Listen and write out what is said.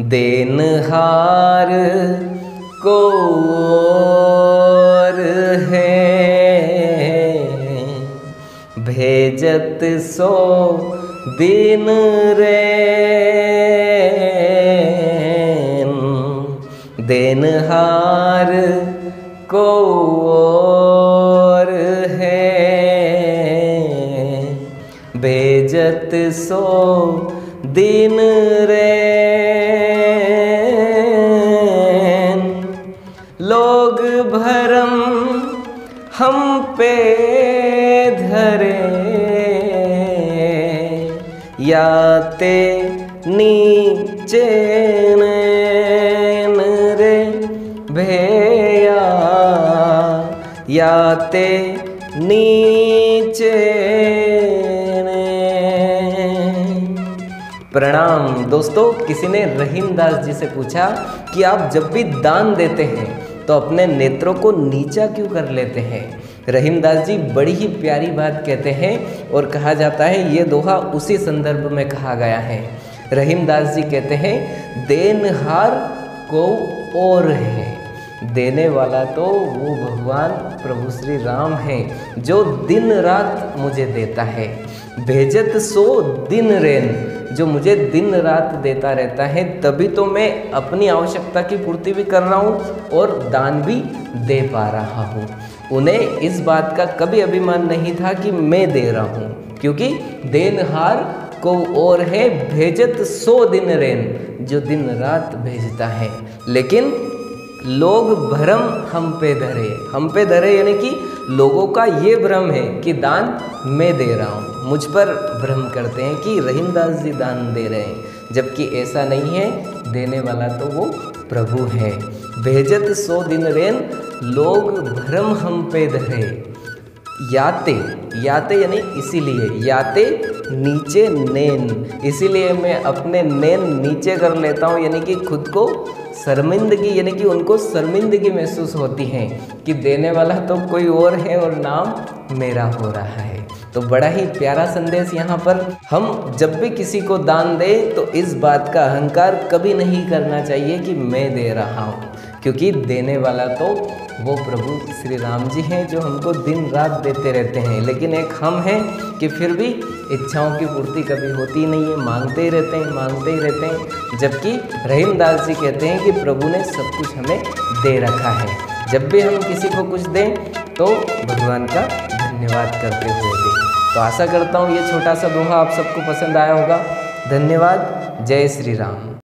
देनहार को और है। भेजत सो दिन रे देनहार को और है। भेजत सो दिन रे लोग भरम हम पे धरे। याते नीचे नैन रे भैया। याते नीचे प्रणाम। दोस्तों, किसी ने रहीम दास जी से पूछा कि आप जब भी दान देते हैं तो अपने नेत्रों को नीचा क्यों कर लेते हैं? रहीमदास जी बड़ी ही प्यारी बात कहते हैं और कहा जाता है, ये दोहा उसी संदर्भ में कहा गया है। रहीमदास जी कहते हैं, देनहार को और है। देने वाला तो वो भगवान प्रभु श्री राम हैं, जो दिन रात मुझे देता है। भेजत सो दिन रेन, जो मुझे दिन रात देता रहता है, तभी तो मैं अपनी आवश्यकता की पूर्ति भी कर रहा हूँ और दान भी दे पा रहा हूँ। उन्हें इस बात का कभी अभिमान नहीं था कि मैं दे रहा हूँ, क्योंकि देनहार को और है, भेजत सो दिन रेन, जो दिन रात भेजता है। लेकिन लोग भ्रम हम पे धरे। हम पे धरे यानी कि लोगों का ये भ्रम है कि दान मैं दे रहा हूँ। मुझ पर भ्रम करते हैं कि रहीमदास जी दान दे रहे हैं। जबकि ऐसा नहीं है, देने वाला तो वो प्रभु है। भेजत सो दिन रेन, लोग भ्रम हम पे धरे। याते याते यानी इसीलिए, याते नीचे नैन। इसीलिए मैं अपने नैन नीचे कर लेता हूँ, यानी कि खुद को शर्मिंदगी, यानी कि उनको शर्मिंदगी महसूस होती है कि देने वाला तो कोई और है और नाम मेरा हो रहा है। तो बड़ा ही प्यारा संदेश यहाँ पर। हम जब भी किसी को दान दें तो इस बात का अहंकार कभी नहीं करना चाहिए कि मैं दे रहा हूँ। क्योंकि देने वाला तो वो प्रभु श्री राम जी हैं जो हमको दिन रात देते रहते हैं। लेकिन एक हम हैं कि फिर भी इच्छाओं की पूर्ति कभी होती नहीं है। मांगते ही रहते हैं, मांगते ही रहते हैं। जबकि रहीमदास जी कहते हैं कि प्रभु ने सब कुछ हमें दे रखा है। जब भी हम किसी को कुछ दें तो भगवान का धन्यवाद करते हुए भी। तो आशा करता हूँ ये छोटा सा दोहा आप सबको पसंद आया होगा। धन्यवाद। जय श्री राम।